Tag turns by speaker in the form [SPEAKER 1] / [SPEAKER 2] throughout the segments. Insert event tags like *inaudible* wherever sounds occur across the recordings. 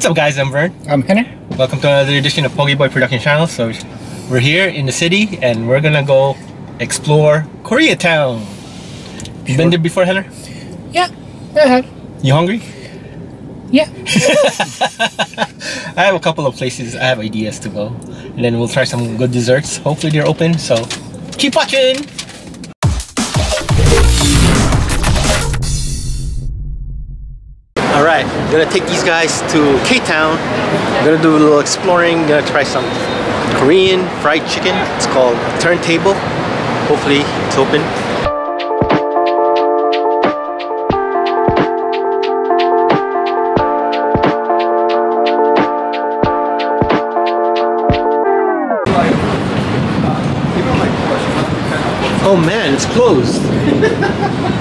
[SPEAKER 1] What's up guys, I'm Vern.
[SPEAKER 2] I'm Henry.
[SPEAKER 1] Welcome to another edition of Pogiboy Production Channel. So we're here in the city and we're gonna go explore Koreatown. You been there before, Henry?
[SPEAKER 2] Yeah, I have.
[SPEAKER 1] You hungry?
[SPEAKER 2] Yeah. *laughs*
[SPEAKER 1] I have a couple of places I have ideas to go. And then we'll try some good desserts. Hopefully they're open, so keep watching! Alright, gonna take these guys to K-Town. Gonna do a little exploring, gonna try some Korean fried chicken. It's called Turntable. Hopefully it's open. Oh man, it's closed. *laughs*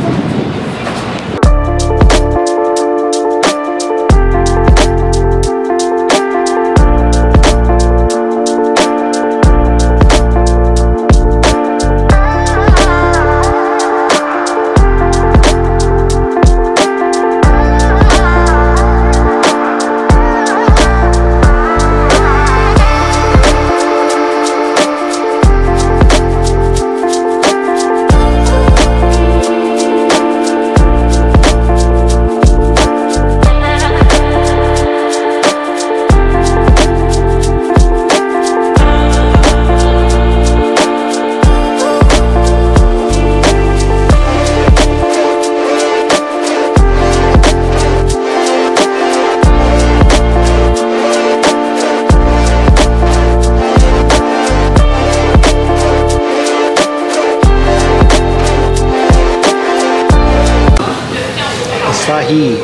[SPEAKER 1] Asahi.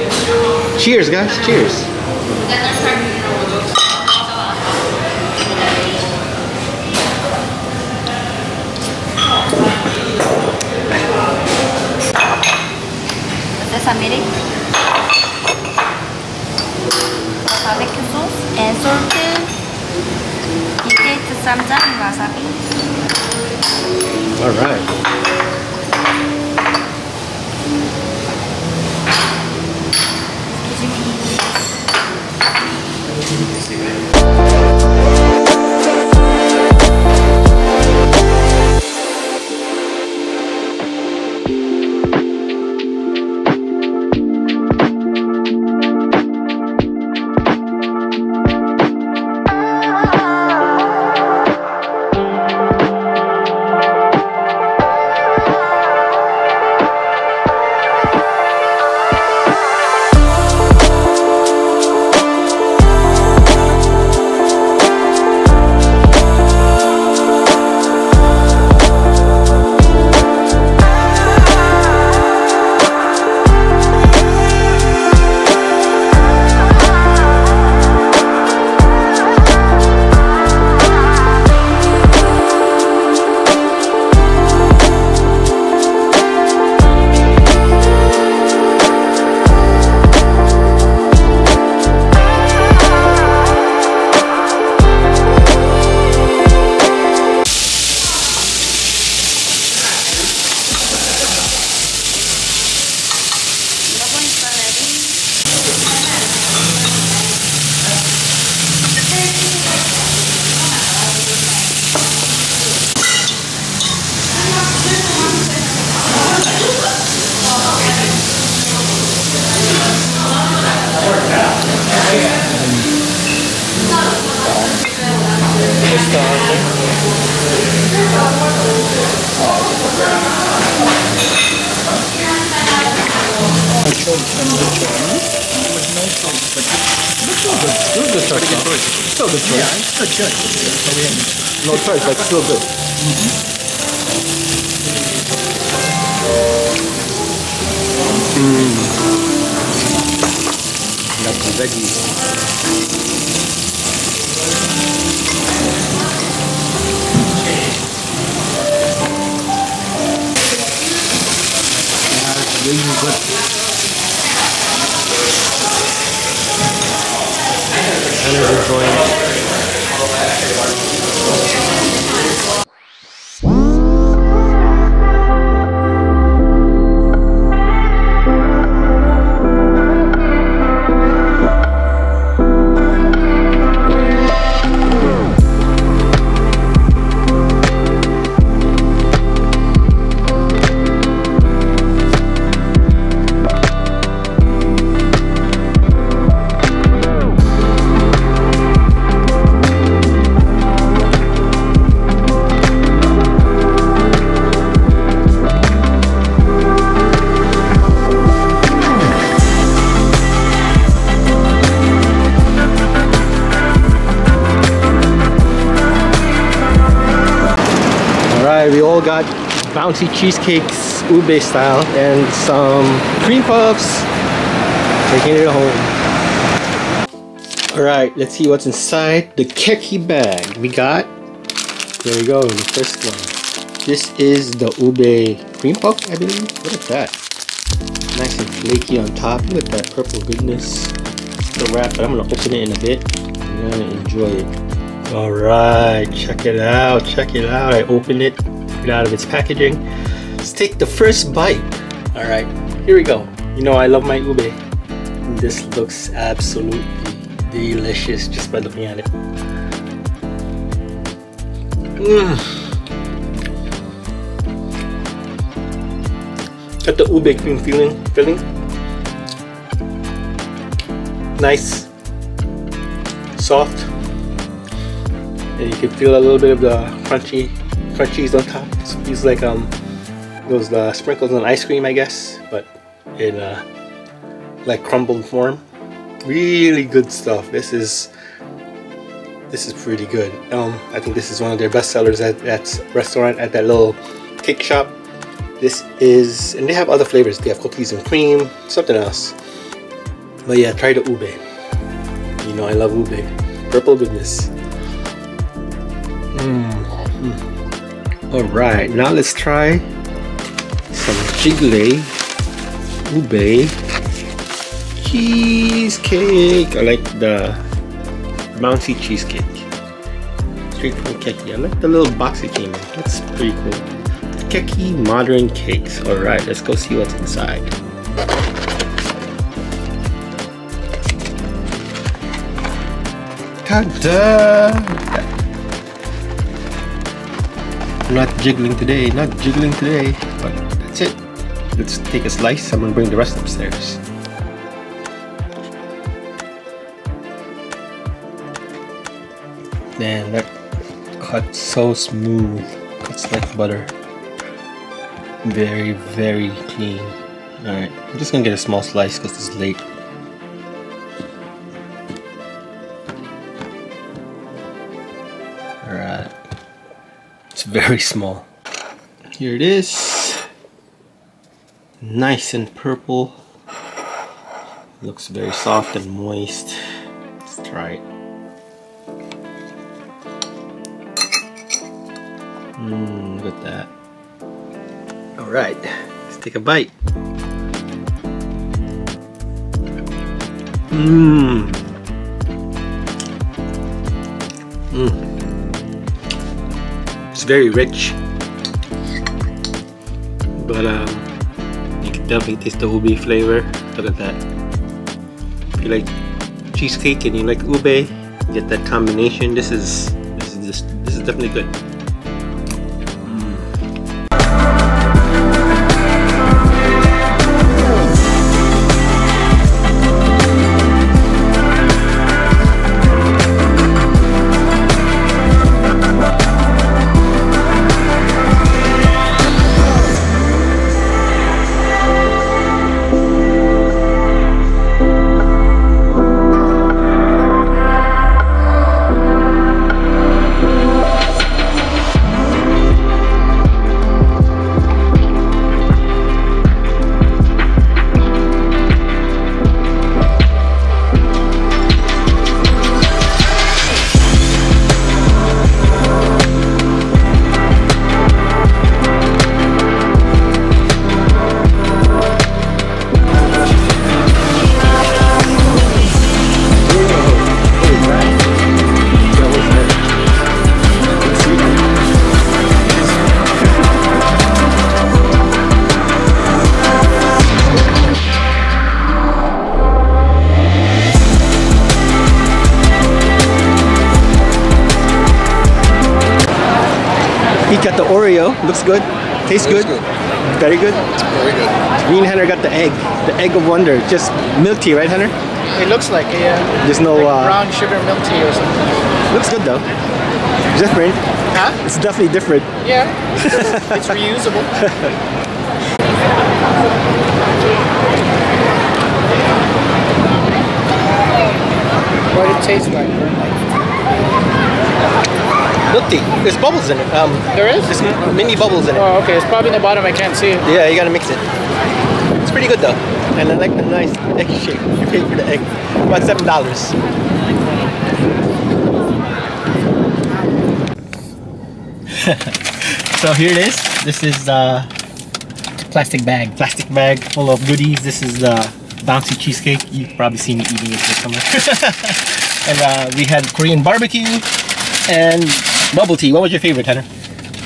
[SPEAKER 1] Cheers, guys. Cheers.
[SPEAKER 3] Barbecue sauce and ssamjang wasabi.
[SPEAKER 1] All right.
[SPEAKER 3] 여러
[SPEAKER 1] Still good choice. Still good choice. Yeah, it's good choice. No choice, but still good. Mm. Got the veggies. Hannah's enjoying all got bouncy cheesecakes, ube style, and some cream puffs. Taking it home. All right, let's see what's inside the keki bag. We got, there we go, the first one. This is the ube cream puff, I believe. Look at that. Nice and flaky on top. Look at that purple goodness. The wrap, but I'm gonna open it in a bit. I'm gonna enjoy it. All right, check it out, check it out. I opened it, it out of its packaging. Let's take the first bite. All right, here we go. You know I love my ube. This looks absolutely delicious just by looking at it. Mmm. Got the ube cream feeling, filling. Nice, soft, and you can feel a little bit of the crunchy, crunchies on top. It's, like um those uh, sprinkles on ice cream, I guess, but in uh, like crumbled form. Really good stuff. This is this is pretty good. Um, I think this is one of their best sellers at that restaurant at that little cake shop. This is, and they have other flavors. They have cookies and cream, something else. But yeah, try the ube. You know I love ube. Purple goodness. Mm. All right, now let's try some jiggly ube cheesecake. I like the bouncy cheesecake. Straight from Keki. I like the little box it came in. That's pretty cool. Keki Modern Cakes. Alright, let's go see what's inside. Ta-da! Not jiggling today, not jiggling today, but that's it. Let's take a slice. I'm gonna bring the rest upstairs. Man, that cut so smooth. It's like butter. Very, very clean. Alright, I'm just gonna get a small slice because it's late. Alright. Very small. Here it is. Nice and purple. Looks very soft and moist. Let's try it. Mmm, look at that. Alright, let's take a bite. Mmm. Very rich. But um you can definitely taste the ube flavor. Look at that. If you like cheesecake and you like ube, get that combination. This is this is this is definitely good. Got the Oreo. Looks good. Tastes good.
[SPEAKER 4] good.
[SPEAKER 1] Very good.
[SPEAKER 4] Very good.
[SPEAKER 1] Me and Hunter got the egg. The egg of wonder. Just milk tea, right, Hunter?
[SPEAKER 2] It looks like a uh,
[SPEAKER 1] There's no.
[SPEAKER 2] like
[SPEAKER 1] Uh,
[SPEAKER 2] brown sugar milk tea or something.
[SPEAKER 1] looks good though. Different.
[SPEAKER 2] Huh?
[SPEAKER 1] It's definitely different.
[SPEAKER 2] Yeah. it's reusable. what it tastes like.
[SPEAKER 1] Milk tea. There's bubbles in it. Um,
[SPEAKER 2] There is?
[SPEAKER 1] there's m- mini bubbles in it.
[SPEAKER 2] Oh, okay. It's probably in the bottom. I can't see it.
[SPEAKER 1] Yeah, you gotta mix it. It's pretty good though. And I like the nice egg shape. You pay for the egg. About seven dollars. *laughs* so here it is. This is the
[SPEAKER 2] Plastic bag.
[SPEAKER 1] plastic bag full of goodies. This is the bouncy cheesecake. You've probably seen me eating it this summer. *laughs* and uh, we had Korean barbecue and bubble tea. What was your favorite, Tanner?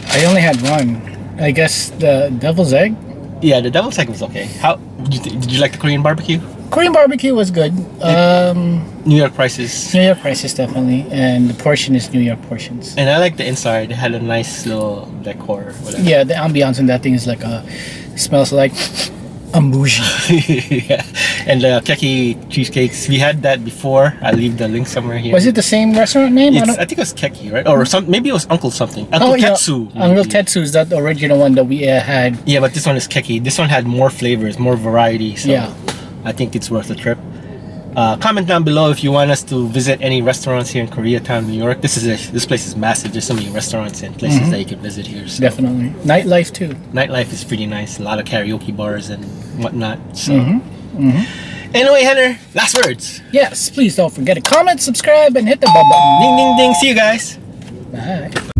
[SPEAKER 2] I only had one. I guess the devil's egg.
[SPEAKER 1] Yeah, the devil's egg was okay. How did you, did you like the Korean barbecue?
[SPEAKER 2] Korean barbecue was good. Um,
[SPEAKER 1] New York prices.
[SPEAKER 2] New York prices definitely, and the portion is New York portions.
[SPEAKER 1] And I like the inside. It had a nice little decor. Whatever.
[SPEAKER 2] Yeah, the ambiance in that thing is like a smells like a bougie. *laughs*
[SPEAKER 1] yeah. And the keki cheesecakes. We had that before. I'll leave the link somewhere here.
[SPEAKER 2] Was it the same restaurant name? I
[SPEAKER 1] I, think it was keki, right? Or some. Maybe it was Uncle something. Uncle
[SPEAKER 2] oh yeah,
[SPEAKER 1] Tetsu.
[SPEAKER 2] Uncle. Tetsu is that the original one that we uh, had.
[SPEAKER 1] Yeah, but this one is keki. This one had more flavors, more variety. So
[SPEAKER 2] Yeah.
[SPEAKER 1] I think it's worth the trip. Uh, comment down below if you want us to visit any restaurants here in Koreatown, New York. This is a, this place is massive. There's so many restaurants and places
[SPEAKER 2] Mm-hmm.
[SPEAKER 1] that you can visit here. So
[SPEAKER 2] Definitely nightlife too.
[SPEAKER 1] nightlife is pretty nice. A lot of karaoke bars and whatnot. So
[SPEAKER 2] Mm-hmm.
[SPEAKER 1] anyway, Henner, last words.
[SPEAKER 2] Yes, please don't forget to comment, subscribe, and hit the bell button.
[SPEAKER 1] Ding ding ding. See you guys.
[SPEAKER 2] Bye.